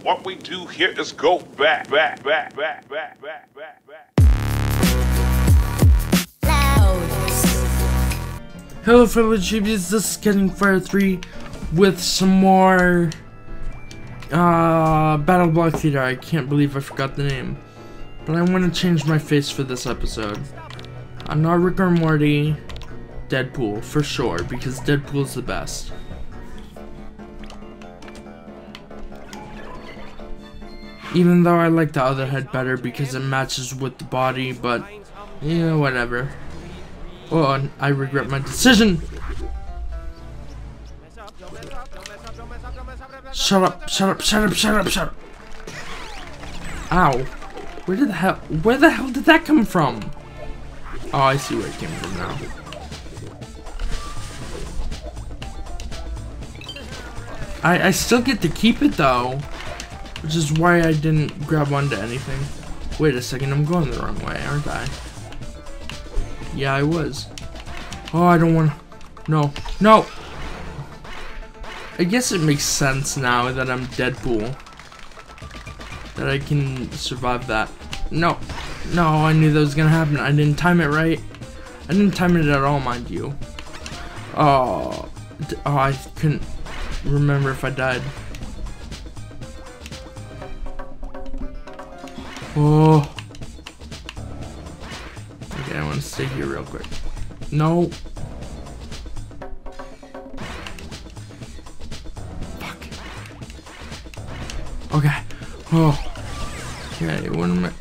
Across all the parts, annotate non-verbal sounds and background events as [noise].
What we do here is go back, back, back, back, back, back, back, back. Hello fellow tributes, this is Catching Fire 3 with some more uh, BattleBlock Theater. I can't believe I forgot the name. But I want to change my face for this episode. I'm not Rick or Morty, Deadpool, for sure, because Deadpool's the best. Even though I like the other head better because it matches with the body, but yeah, whatever. Oh, I regret my decision. Shut up, shut up, shut up, shut up, shut up. Ow. Where did the hell, where the hell did that come from? Oh, I see where it came from now. I, I still get to keep it though. Which is why I didn't grab onto anything. Wait a second, I'm going the wrong way, aren't I? Yeah, I was. Oh, I don't want No. No! I guess it makes sense now that I'm Deadpool. That I can survive that. No. No, I knew that was gonna happen. I didn't time it right. I didn't time it at all, mind you. Oh. Oh, I couldn't remember if I died. Oh. Okay, I want to stay here real quick. No. Fuck. Okay. Oh. Okay, what am I?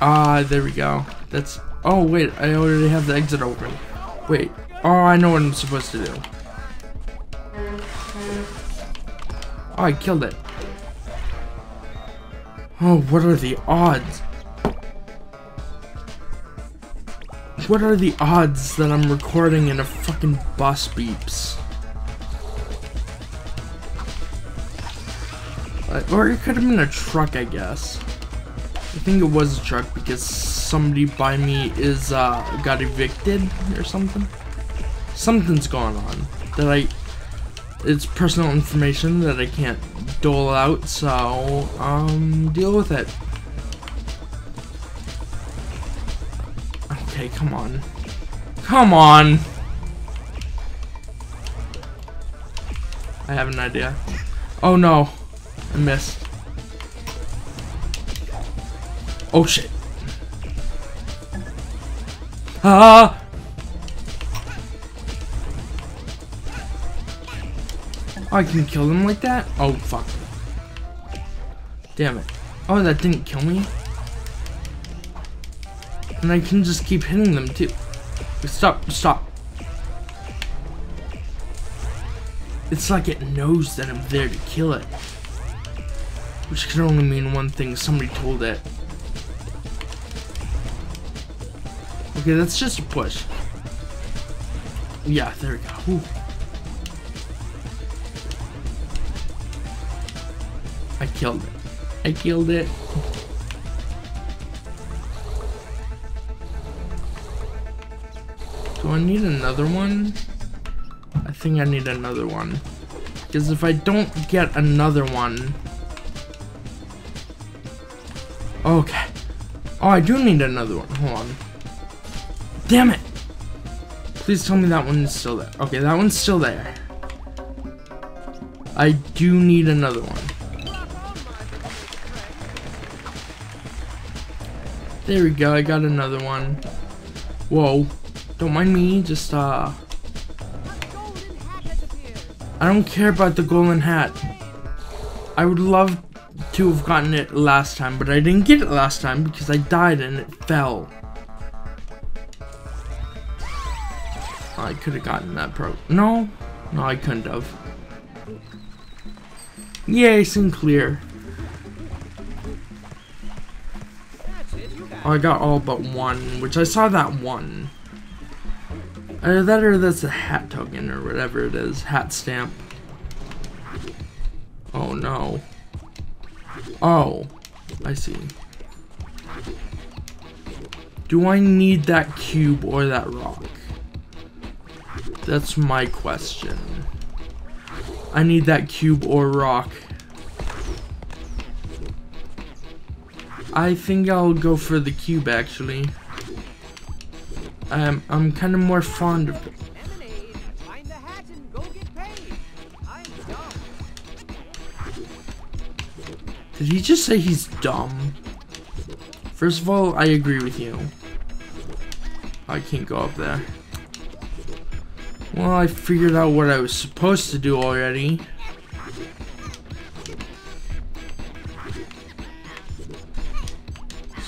Ah, there we go. That's. Oh, wait, I already have the exit open. Wait. Oh, I know what I'm supposed to do. Oh, I killed it. Oh, what are the odds? What are the odds that I'm recording in a fucking bus beeps? Or it could have been a truck, I guess. I think it was a truck because somebody by me is, uh, got evicted or something. Something's going on that I, it's personal information that I can't dole out, so, um, deal with it. Okay, come on. Come on! I have an idea. Oh no, I missed. Oh shit. Ah! I can kill them like that? Oh, fuck. Damn it. Oh, that didn't kill me? And I can just keep hitting them, too. Stop, stop. It's like it knows that I'm there to kill it. Which can only mean one thing, somebody told it. Okay, that's just a push. Yeah, there we go. Ooh. Killed it. I killed it. Do I need another one? I think I need another one. Because if I don't get another one... Okay. Oh, I do need another one. Hold on. Damn it! Please tell me that one is still there. Okay, that one's still there. I do need another one. There we go, I got another one. Whoa. Don't mind me, just, uh... I don't care about the golden hat. I would love to have gotten it last time, but I didn't get it last time because I died and it fell. I could have gotten that pro- No? No, I couldn't have. Yay, Sinclair. I got all but one, which I saw that one. Either that or that's a hat token or whatever it is. Hat stamp. Oh no. Oh. I see. Do I need that cube or that rock? That's my question. I need that cube or rock. I think I'll go for the cube actually. Um, I'm kind of more fond of. Did he just say he's dumb? First of all, I agree with you. I can't go up there. Well, I figured out what I was supposed to do already.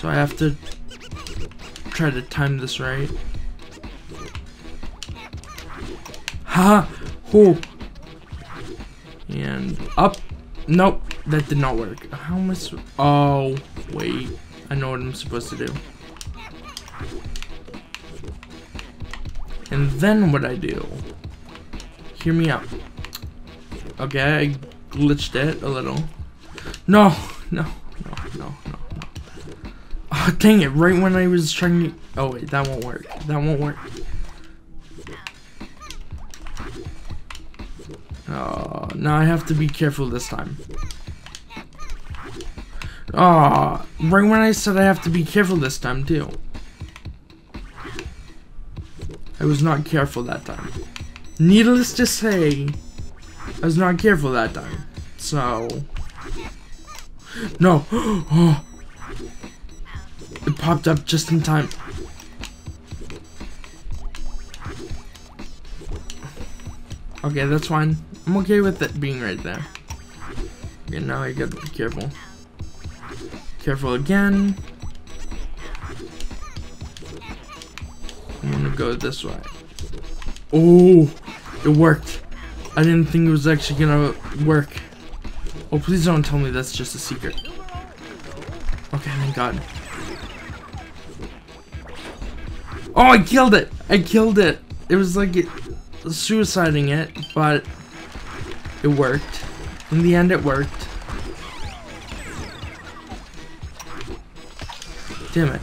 So I have to try to time this right. Ha! Oh! And up. Nope, that did not work. How am I Oh, wait. I know what I'm supposed to do. And then what I do. Hear me out. Okay, I glitched it a little. No, [laughs] no. Oh, dang it, right when I was trying to... Oh, wait, that won't work. That won't work. Oh, now I have to be careful this time. Oh, right when I said I have to be careful this time, too. I was not careful that time. Needless to say, I was not careful that time. So... No! [gasps] Oh, Popped up just in time. Okay, that's fine. I'm okay with it being right there. Okay, now I gotta be careful. Careful again. I'm gonna go this way. Oh, it worked. I didn't think it was actually gonna work. Oh, please don't tell me that's just a secret. Okay, thank God. Oh, I killed it! I killed it! It was like it, suiciding it, but it worked. In the end, it worked. Damn it.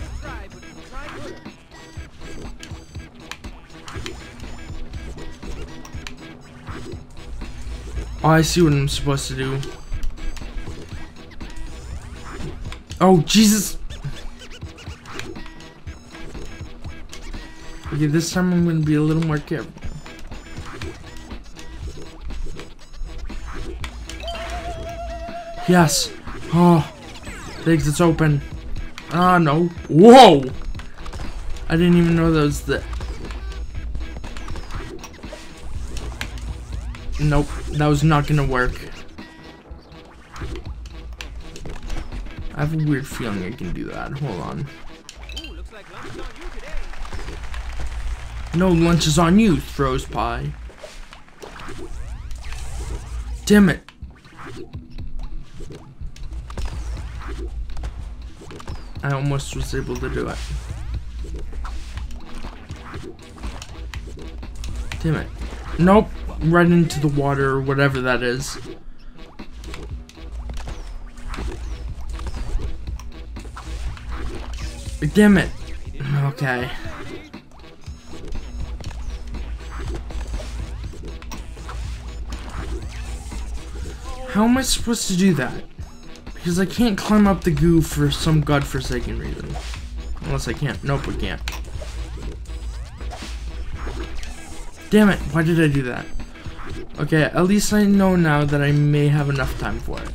Oh, I see what I'm supposed to do. Oh, Jesus! Okay, this time I'm gonna be a little more careful. Yes! Oh, the it's open. Ah, no. Whoa! I didn't even know that was the... Nope, that was not gonna work. I have a weird feeling I can do that. Hold on. Ooh, looks like lunch is on you today. No lunch is on you, throws pie. Damn it. I almost was able to do it. Damn it. Nope. Right into the water or whatever that is. Damn it. Okay. How am I supposed to do that? Because I can't climb up the goo for some godforsaken reason. Unless I can't. Nope, I can't. Damn it, why did I do that? Okay, at least I know now that I may have enough time for it.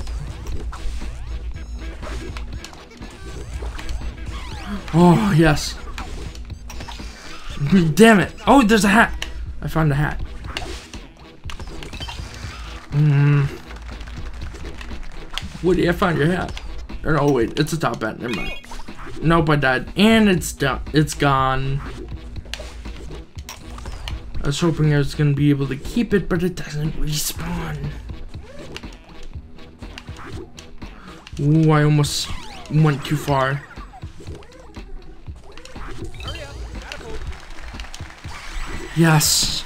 Oh, yes. Damn it. Oh, there's a hat. I found a hat. Hmm. Hmm. Woody, I find your hat. Or, oh, wait, it's a top hat. Never mind. Nope, I died. And it's done. It's gone. I was hoping I was to be able to keep it, but it doesn't respawn. Ooh, I almost went too far. Yes.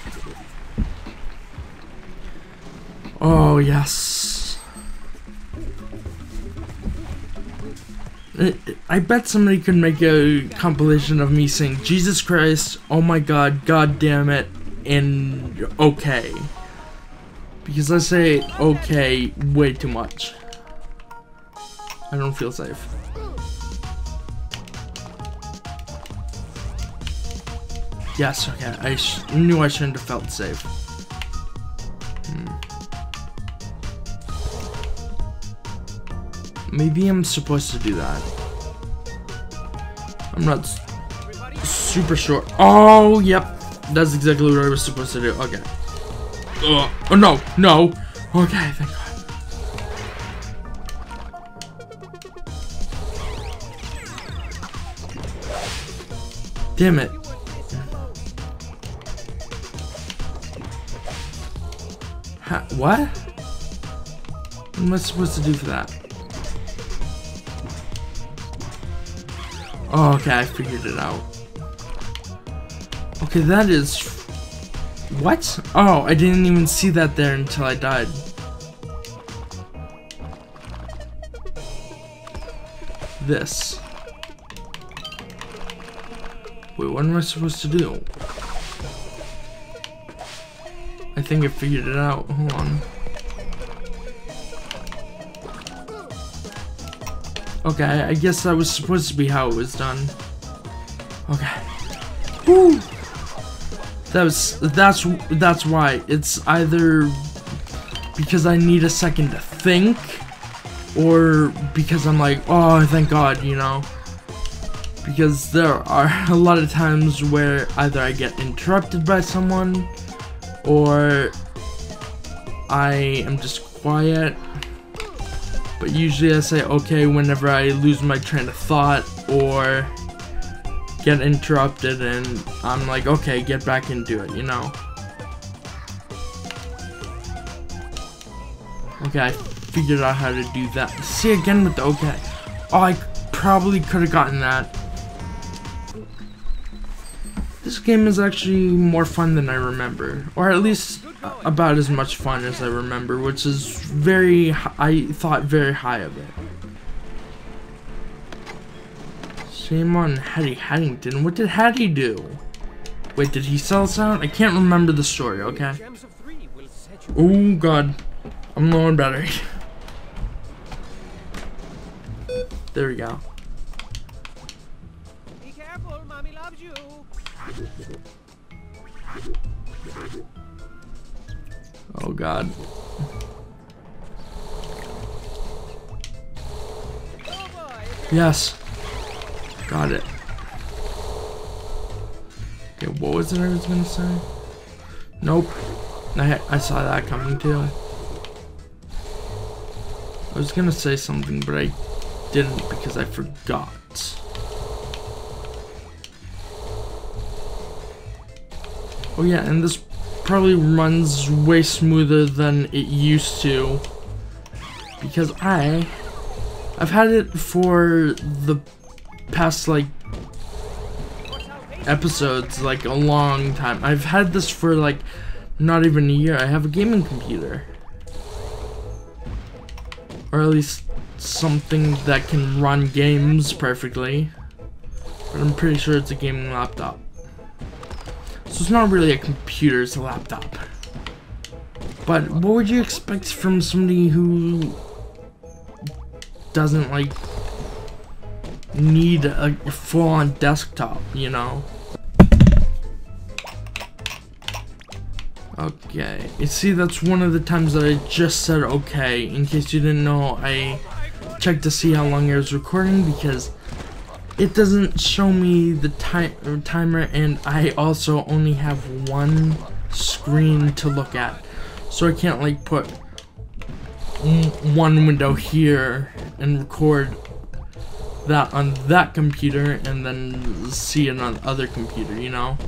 Oh, yes. Uh, I bet somebody could make a compilation of me saying Jesus Christ, oh my god, god damn it, and okay. Because I say okay way too much. I don't feel safe. Yes, okay, I knew I shouldn't have felt safe. Hmm. Maybe I'm supposed to do that. I'm not super sure. Oh, yep. That's exactly what I was supposed to do. Okay. Ugh. Oh, no. No. Okay, thank God. Damn it. Ha what? What am I supposed to do for that? Oh, okay, I figured it out. Okay, that is... What? Oh, I didn't even see that there until I died. This. Wait, what am I supposed to do? I think I figured it out. Hold on. Okay, I guess that was supposed to be how it was done. Okay. Woo! That was that's that's why. It's either because I need a second to think or because I'm like, oh, thank God, you know. Because there are [laughs] a lot of times where either I get interrupted by someone or I am just quiet. But usually I say okay whenever I lose my train of thought or get interrupted and I'm like, okay, get back into it, you know? Okay, I figured out how to do that. See again with the okay. Oh, I probably could have gotten that. This game is actually more fun than I remember, or at least about as much fun as I remember, which is very, I thought very high of it. Shame on Hatty Hattington. What did Hatty do? Wait, did he sell us out? I can't remember the story, okay? Oh god. I'm low on battery. [laughs] there we go. Be careful, mommy loves you. Oh god. Yes. Got it. Okay, what was it I was gonna say? Nope. I, I saw that coming too. I was gonna say something, but I didn't because I forgot. Oh yeah, and this probably runs way smoother than it used to. Because I I've had it for the past like episodes like a long time. I've had this for like not even a year. I have a gaming computer. Or at least something that can run games perfectly. But I'm pretty sure it's a gaming laptop. So it's not really a computer, it's a laptop. But what would you expect from somebody who doesn't like need a full-on desktop, you know? Okay, you see that's one of the times that I just said okay. In case you didn't know, I checked to see how long I was recording because it doesn't show me the time timer and I also only have one screen to look at. So I can't like put one window here and record that on that computer and then see it on other computer, you know?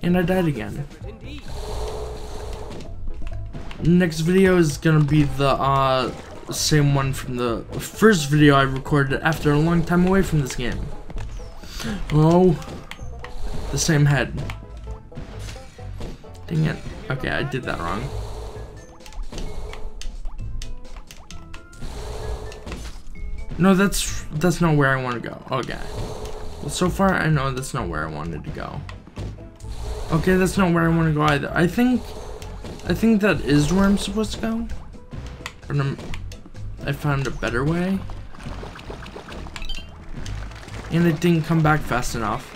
And I died again. Next video is gonna be the uh same one from the first video I recorded after a long time away from this game. Oh, the same head. Dang it. Okay, I did that wrong. No, that's that's not where I want to go. Okay. Well, so far I know that's not where I wanted to go. Okay, that's not where I want to go either. I think I think that is where I'm supposed to go. I found a better way. And it didn't come back fast enough.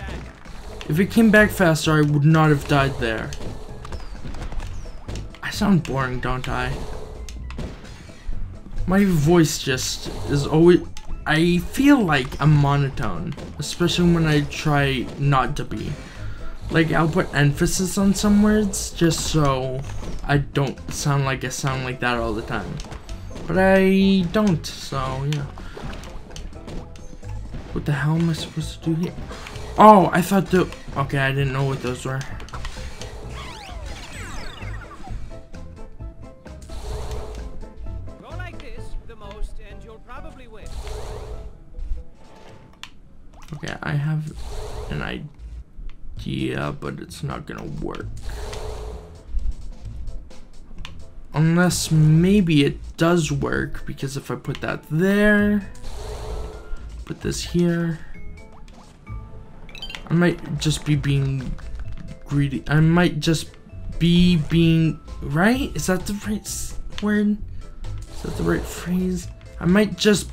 If it came back faster, I would not have died there. I sound boring, don't I? My voice just is always... I feel like I'm monotone, especially when I try not to be. Like, I'll put emphasis on some words just so I don't sound like I sound like that all the time. But I don't, so yeah. What the hell am I supposed to do here? Oh, I thought the... Okay, I didn't know what those were. Go like this, most, and you'll probably win. Okay, I have an idea, but it's not gonna work. Unless maybe it does work, because if I put that there, put this here, I might just be being greedy. I might just be being, right? Is that the right word? Is that the right phrase? I might just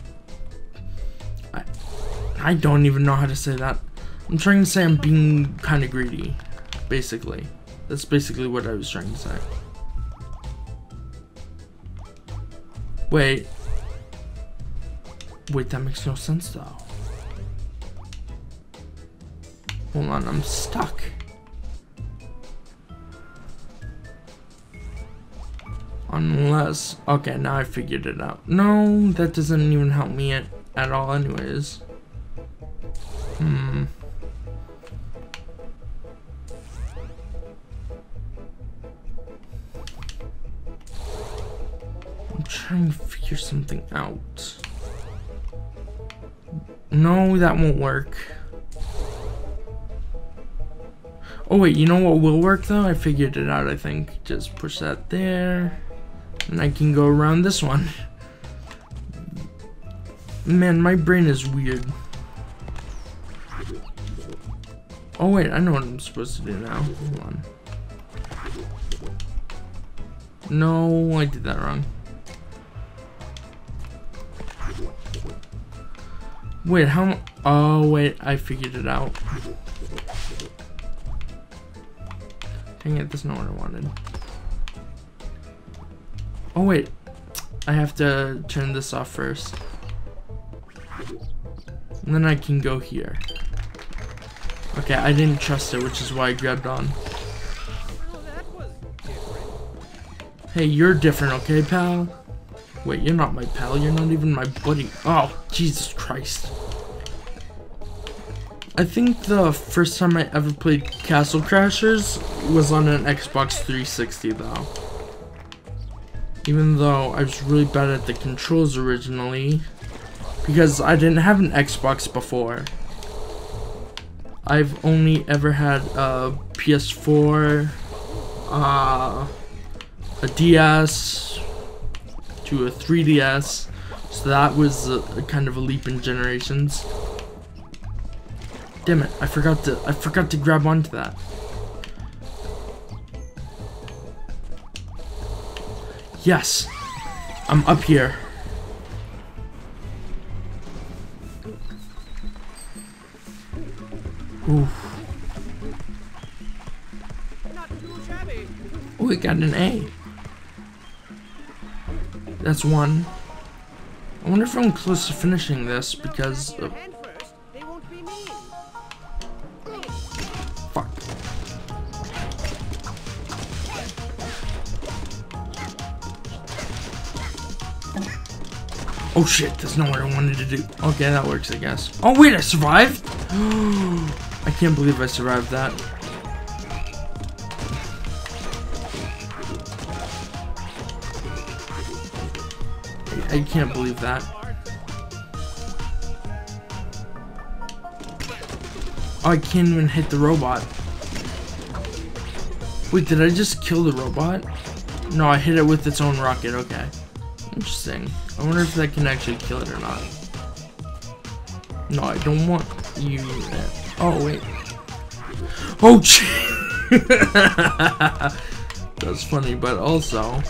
I, I don't even know how to say that. I'm trying to say I'm being kind of greedy, basically. That's basically what I was trying to say. Wait. Wait, that makes no sense though. Hold on, I'm stuck. Unless, okay, now I figured it out. No, that doesn't even help me at, at all anyways. Something out. No, that won't work. Oh wait, you know what will work though? I figured it out, I think. Just push that there. And I can go around this one. Man, my brain is weird. Oh wait, I know what I'm supposed to do now. Hold on. No, I did that wrong. Wait, how? Oh wait, I figured it out. Dang it, that's not what I wanted. Oh wait, I have to turn this off first. And then I can go here. Okay, I didn't trust it, which is why I grabbed on. Hey, you're different, okay, pal? Wait, you're not my pal. You're not even my buddy. Oh, Jesus Christ. I think the first time I ever played Castle Crashers was on an Xbox 360, though. Even though I was really bad at the controls originally, because I didn't have an Xbox before. I've only ever had a PS4, uh, a DS to a 3DS, so that was a, a kind of a leap in generations. Damn it! I forgot to I forgot to grab onto that. Yes, I'm up here. Ooh, Not too shabby. we got an A. That's one. I wonder if I'm close to finishing this because mean. fuck. Oh shit, that's not what I wanted to do. Okay, that works, I guess. Oh wait, I survived? [gasps] I can't believe I survived that. I, can't believe that. Oh, I can't even hit the robot. Wait, did I just kill the robot? No, I hit it with its own rocket, okay. Interesting. I wonder if that can actually kill it or not. No, I don't want you. Oh, wait. Oh. [laughs] That's funny, but also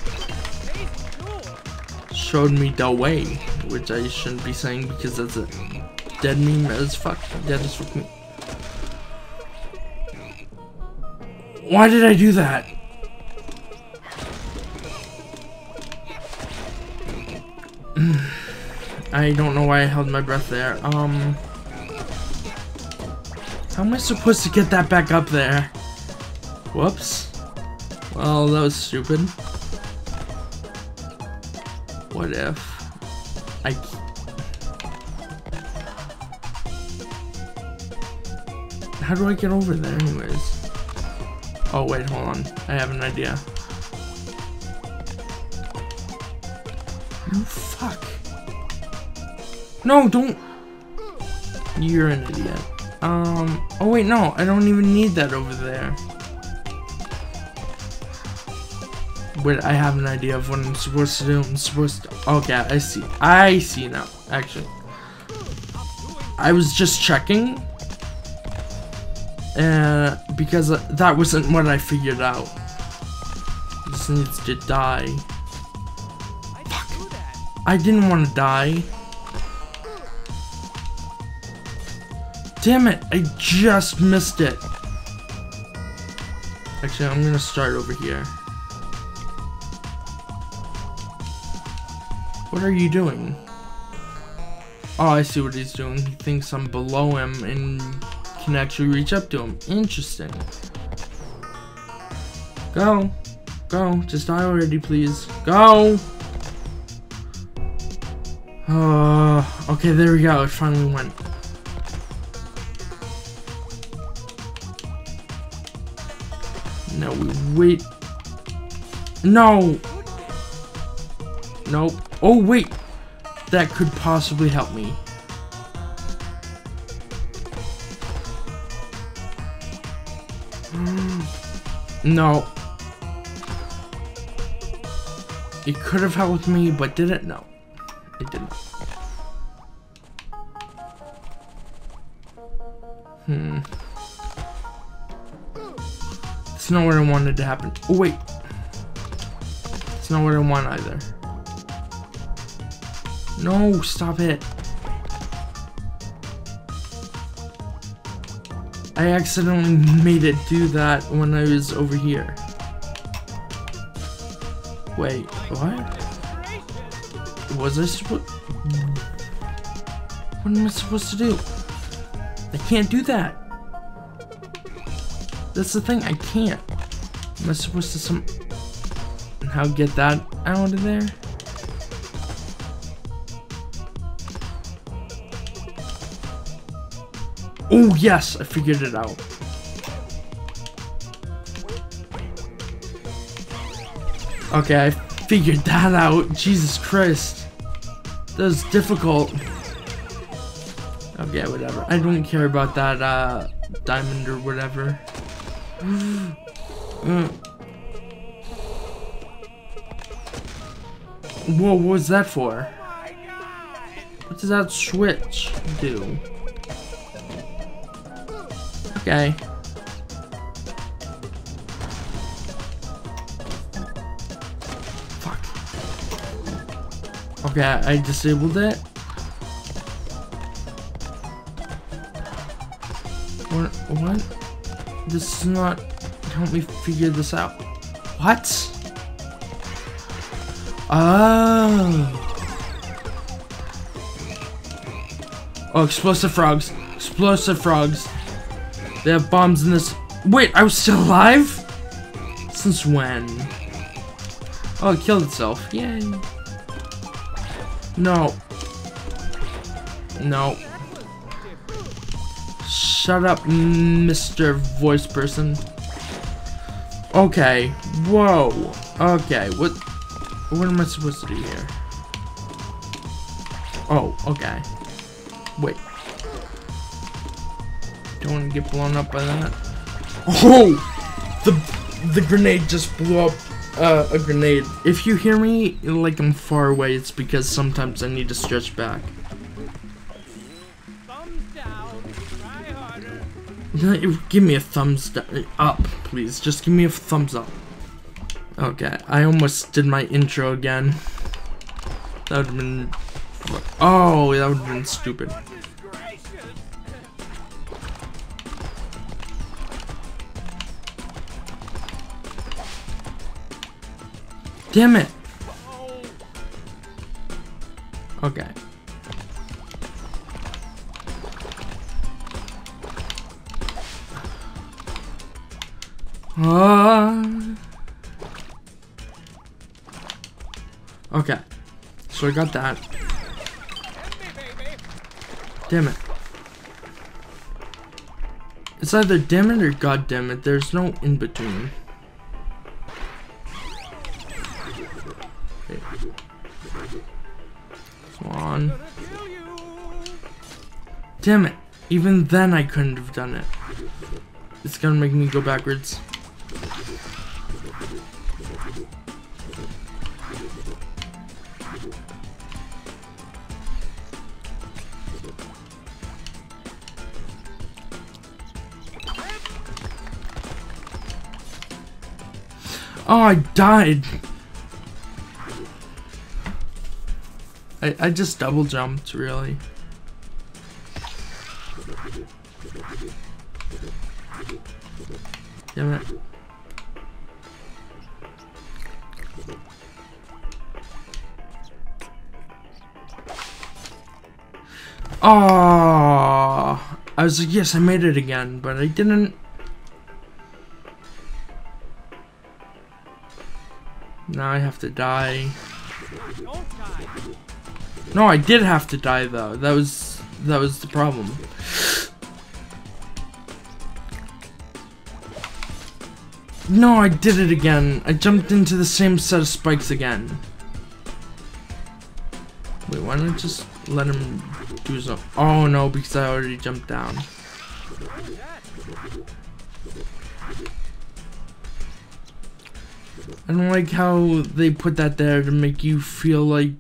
showed me the way, which I shouldn't be saying because that's a dead meme as fuck. Dead as fuck. Why did I do that? [sighs] I don't know why I held my breath there. Um, how am I supposed to get that back up there? Whoops. Well, that was stupid. What if I? How do I get over there, anyways? Oh wait, hold on. I have an idea. You fuck. No, don't. You're an idiot. Um. Oh wait, no. I don't even need that over there. Wait, I have an idea of what I'm supposed to do. I'm supposed to. Okay, I see. I see now. Actually, I was just checking. Uh, because uh, that wasn't what I figured out. This needs to die. That. I didn't want to die. Damn it, I just missed it. Actually, I'm gonna start over here. What are you doing? Oh, I see what he's doing. He thinks I'm below him and can actually reach up to him. Interesting. Go. Go. Just die already, please. Go! Uh, okay, there we go. It finally went. No, we wait. No! Nope. Oh, wait! That could possibly help me. No. It could have helped me, but didn't. No. It didn't. Hmm. It's not what I wanted to happen. Oh, wait. It's not what I want either. No, stop it. I accidentally made it do that when I was over here. Wait, what? Was I supposed... What am I supposed to do? I can't do that. That's the thing, I can't. Am I supposed to some... How get that out of there? Yes, I figured it out. Okay, I figured that out. Jesus Christ. That was difficult. Okay, whatever. I don't care about that uh, diamond or whatever. [gasps] Uh. Whoa, what was that for? What does that switch do? Okay. Fuck. Okay, I disabled it. What? What? This is not help me figure this out. What? Oh. Oh, explosive frogs. Explosive frogs. They have bombs in this. Wait, I was still alive? Since when? Oh, it killed itself. Yay. No. No. Shut up, Mr. Voice Person. Okay. Whoa. Okay. What? What am I supposed to do here? Oh. Okay. Wait. Don't want to get blown up by that. Oh! The the grenade just blew up uh, a grenade. If you hear me like I'm far away, it's because sometimes I need to stretch back. [laughs] Give me a thumbs up, please. Just give me a thumbs up. Okay, I almost did my intro again. That would have been. Oh, that would have been stupid. Damn it. Okay. Uh, okay. So I got that. Damn it. It's either damn it or god damn it. There's no in between. Damn it. Even then I couldn't have done it. It's gonna make me go backwards. Oh, I died. I, I just double jumped, really. Damn it. Oh, I was like, yes, I made it again, but I didn't. Now I have to die. Die. No, I did have to die though. That was that was the problem. No, I did it again. I jumped into the same set of spikes again. Wait, why don't I just let him do some? Oh no, because I already jumped down. I don't like how they put that there to make you feel like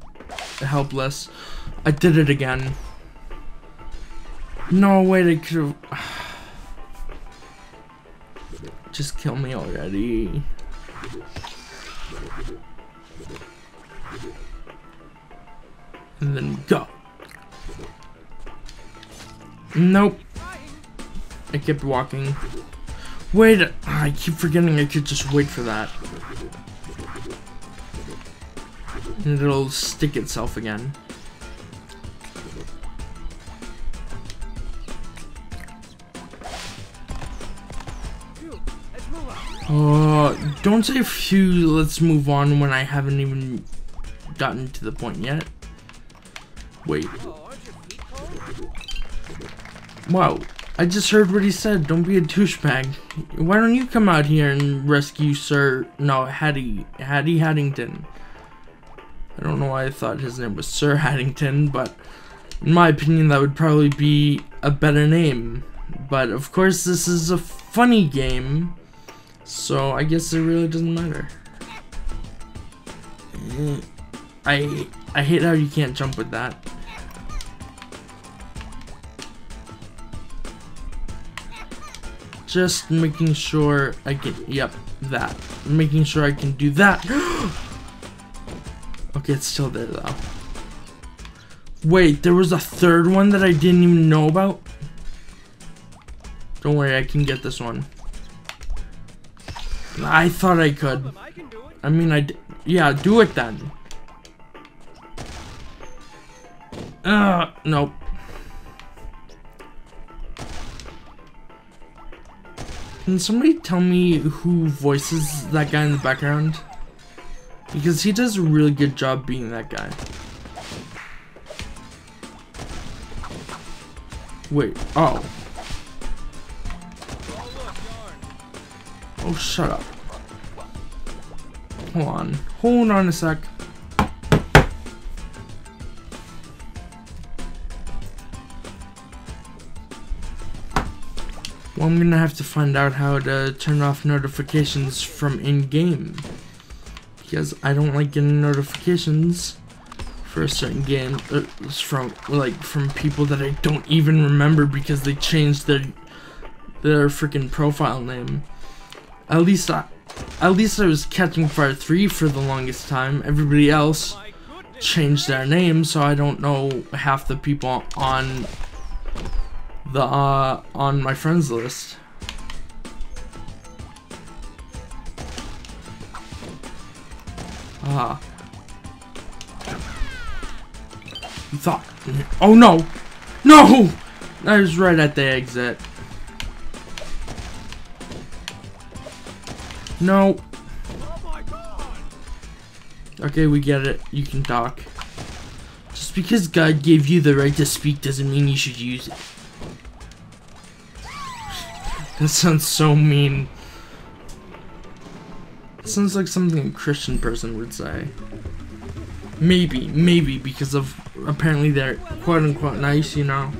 helpless. I did it again. No way they could. [sighs] Just kill me already. And then go. Nope. I kept walking. Wait, I keep forgetting I could just wait for that. And it'll stick itself again. Uh, don't say phew, let's move on when I haven't even gotten to the point yet. Wait, wow, I just heard what he said, don't be a douchebag. Why don't you come out here and rescue Sir, no, Hatty, Hatty Hattington. I don't know why I thought his name was Sir Hattington, but in my opinion that would probably be a better name. But of course this is a funny game, so I guess it really doesn't matter. I I hate how you can't jump with that. Just making sure I can, yep, that. Making sure I can do that. [gasps] okay, it's still there though. Wait, there was a third one that I didn't even know about? Don't worry, I can get this one. I thought I could. I mean, I yeah, do it then. Uh, nope. Can somebody tell me who voices that guy in the background? Because he does a really good job being that guy. Wait. Oh, Oh, shut up. Hold on. Hold on a sec. Well, I'm gonna have to find out how to turn off notifications from in-game. Because I don't like getting notifications for a certain game uh, from like from people that I don't even remember because they changed their their freaking profile name. At least I at least I was catching Fire 3 for the longest time. Everybody else changed their name, so I don't know half the people on the uh on my friends list. Ah. Thought. Oh no! No! I was right at the exit. No. Okay, we get it. You can talk. Just because God gave you the right to speak doesn't mean you should use it. That sounds so mean. That sounds like something a Christian person would say. Maybe, maybe because of apparently they're quote unquote nice, you know?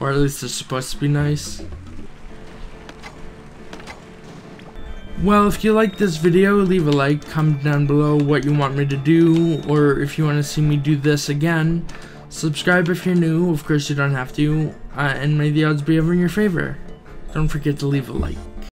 Or at least they're supposed to be nice. Well, if you like this video, leave a like, comment down below what you want me to do, or if you want to see me do this again. Subscribe if you're new, of course you don't have to, uh, and may the odds be ever in your favor. Don't forget to leave a like.